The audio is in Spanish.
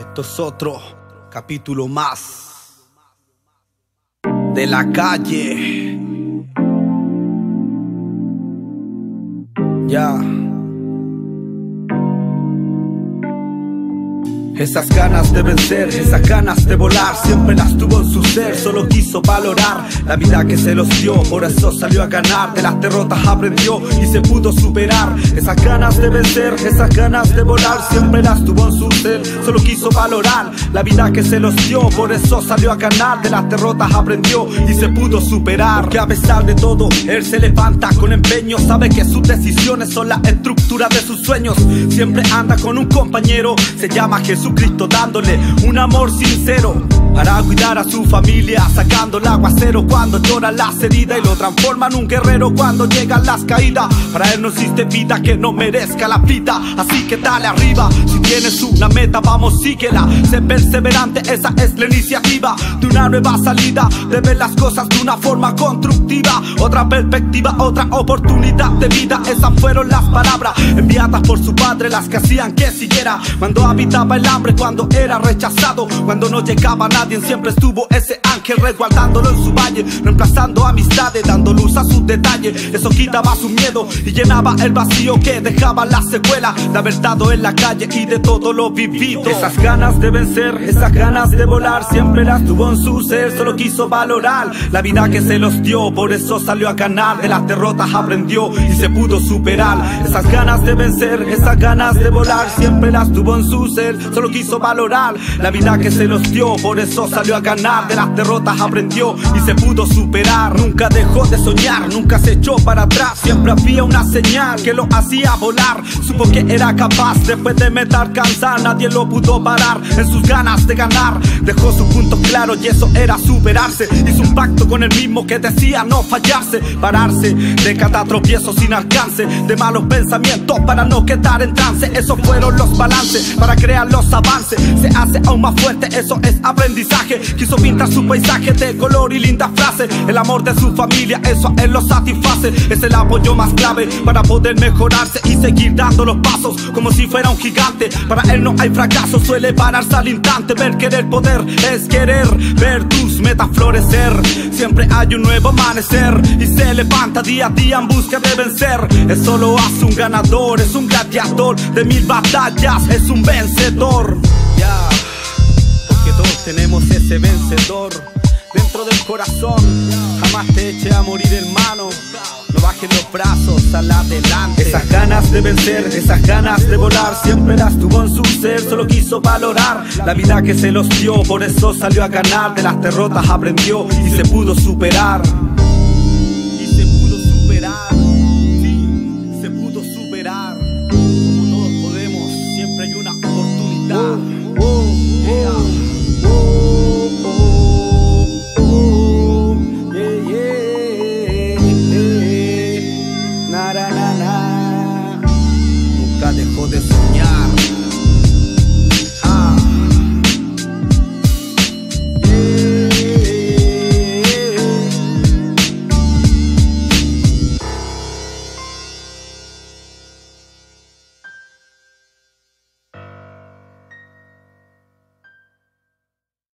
Esto es otro capítulo más de la calle. Ya. Esas ganas de vencer, esas ganas de volar, siempre las tuvo en su ser, solo quiso valorar la vida que se los dio, por eso salió a ganar, de las derrotas aprendió y se pudo superar. Esas ganas de vencer, esas ganas de volar, siempre las tuvo en su ser, solo quiso valorar la vida que se los dio, por eso salió a ganar, de las derrotas aprendió y se pudo superar. Que a pesar de todo, él se levanta con empeño, sabe que sus decisiones son la estructura de sus sueños, siempre anda con un compañero, se llama Jesús Cristo dándole un amor sincero para cuidar a su familia, sacando el aguacero cuando llora las heridas y lo transforma en un guerrero cuando llegan las caídas. Para él no existe vida que no merezca la vida, así que dale arriba. Si tienes una meta, vamos, síguela. Sé perseverante, esa es la iniciativa de una nueva salida, de ver las cosas de una forma constructiva. Otra perspectiva, otra oportunidad de vida. Esas fueron las palabras enviadas por su padre, las que hacían que siguiera. Cuando habitaba el hambre, cuando era rechazado, cuando no llegaba nadie, siempre estuvo ese ángel resguardándolo en su valle, reemplazando amistades, dando luz a sus detalles. Eso quitaba su miedo y llenaba el vacío que dejaba la secuela de haber estado en la calle y de todo lo vivido. Esas ganas de vencer, esas ganas de volar, siempre las tuvo en su ser, solo quiso valorar la vida que se los dio, por eso salió a ganar, de las derrotas aprendió y se pudo superar. Esas ganas de vencer, esas ganas de volar, siempre las tuvo en su ser, solo quiso valorar la vida que se los dio, por eso salió a ganar, de las derrotas aprendió y se pudo superar. Nunca dejó de soñar, nunca se echó para atrás, siempre había una señal que lo hacía volar. Supo que era capaz, después de meter cansar, nadie lo pudo parar en sus ganas de ganar. Dejó su punto claro y eso era superarse. Hizo un pacto con el mismo que decía no fallarse, pararse de cada tropiezo sin alcance, de malos pensamientos para no quedar en trance. Esos fueron los balances para crear los avances. Se hace aún más fuerte, eso es aprendizaje. Quiso pintar su paisaje de color y linda frase. El amor de su familia, eso él lo satisface. Es el apoyo más clave para poder mejorarse y seguir dando los pasos como si fuera un gigante. Para él no hay fracaso, suele pararse al instante. Ver querer poder es querer ver tus metas florecer. Siempre hay un nuevo amanecer y se levanta día a día en busca de vencer. Eso lo hace un ganador, es un gladiador de mil batallas, es un vencedor. Ya, porque todos tenemos ese vencedor dentro del corazón. Jamás te eche a morir, hermano. No bajes los brazos al adelante. Esas ganas de vencer, esas ganas de volar, siempre las tuvo en su ser. Solo quiso valorar la vida que se los dio. Por eso salió a ganar. De las derrotas aprendió y se pudo superar.